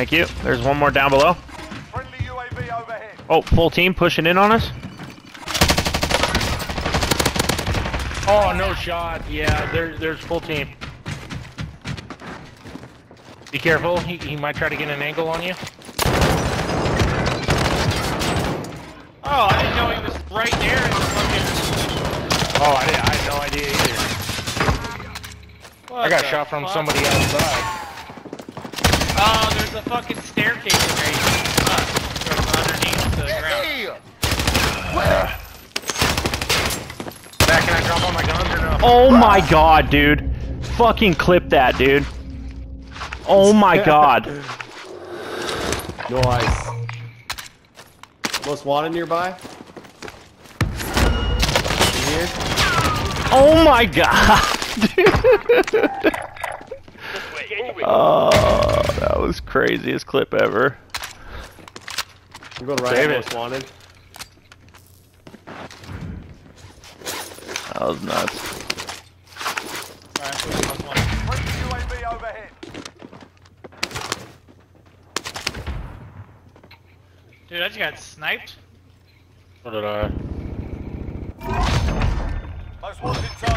Thank you. There's one more down below. Friendly UAV overhead. Oh, full team pushing in on us. Oh, no shot. Yeah, there, there's full team. Be careful. He, he might try to get an angle on you. Oh, I didn't know he was right there in the fucking. Oh, I, didn't, I had no idea either. What I got the shot from fuck? somebody outside. Oh, there's a fucking staircase right uh, from underneath the ground. Back, can I drop all my guns or no? Oh my god, dude. Fucking clip that, dude. Oh my god. Nice. Most wanted nearby? Here? Oh my god. dude. Oh, that was craziest clip ever. I'm going right Save at it. most wanted. That was nuts. Alright, push plus one. Friendly UAV overhead. Dude, I just got sniped. So did I. Most wanted target